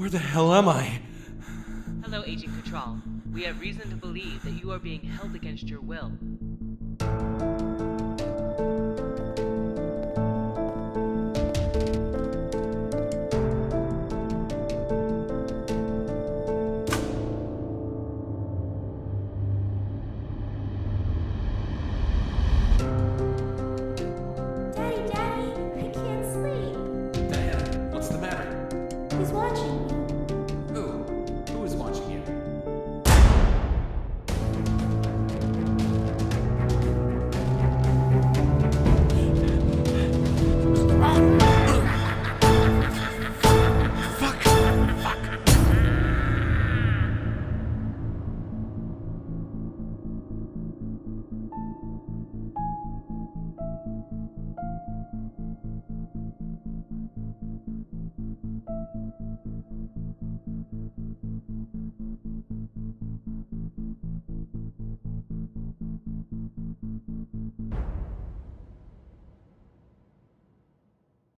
Where the hell am I? Hello, Agent Katral. We have reason to believe that you are being held against your will. Daddy, Daddy, I can't sleep. Diana, what's the matter? He's watching me. Who? Who is watching you? Fuck! Fuck!